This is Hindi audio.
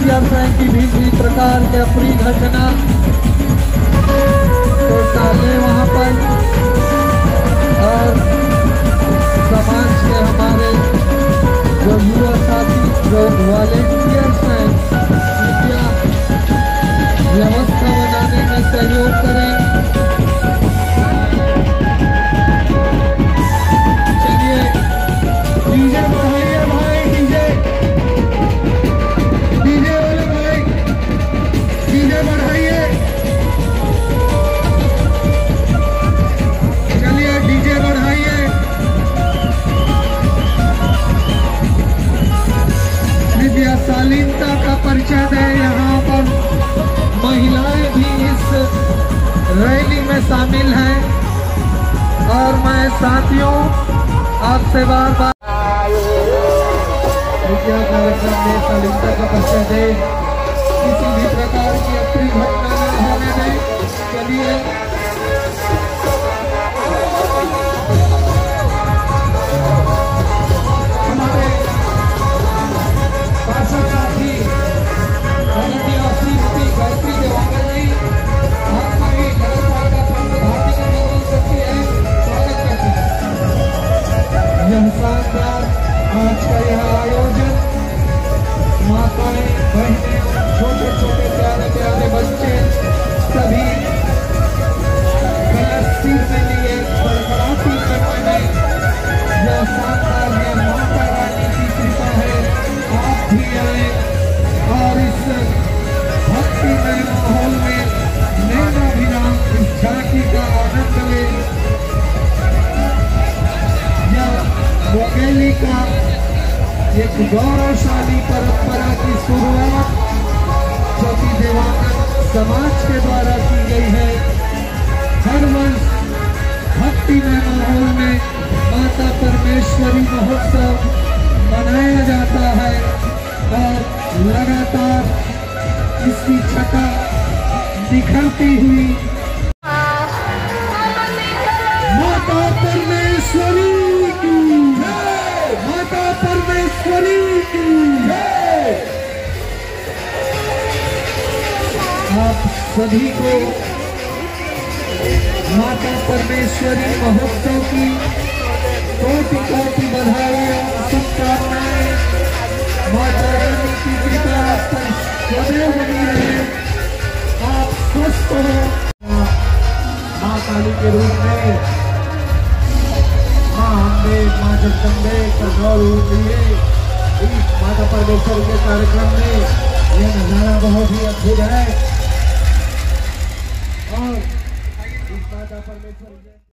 वॉलेंटियर्स हैं कि भी भी प्रकार के अपनी घटना। तो डालें वहाँ पर। और का थे यहाँ पर। महिलाएँ भी इस रैली में शामिल हैं। और मैं साथियों, आपसे बार बार कार्यक्रम में सलिंदा का परिचय दे। किसी भी प्रकार की अपनी घटना न होने दें। चलिए गौरवशाली परंपरा की शुरुआत जो कि समाज के द्वारा की गई है। हर वर्ष भक्तिमय माहौल में माता परमेश्वरी महोत्सव मनाया जाता है और लगातार इसकी छटा निखरती हुई सभी को माता परमेश्वरी महोत्सव की कोटि कोटि और शुभकामनाएँ। माता रानी की कृपा आप पर सदैव बनी रहे। आप स्वस्थ हो माँ काली के रूप में माँ अम्बे माँ जगदम्बे का गौर रूप लिए माता परमेश्वर के कार्यक्रम में यह नज़ारा बहुत ही अद्भुत है। परमेश्वर के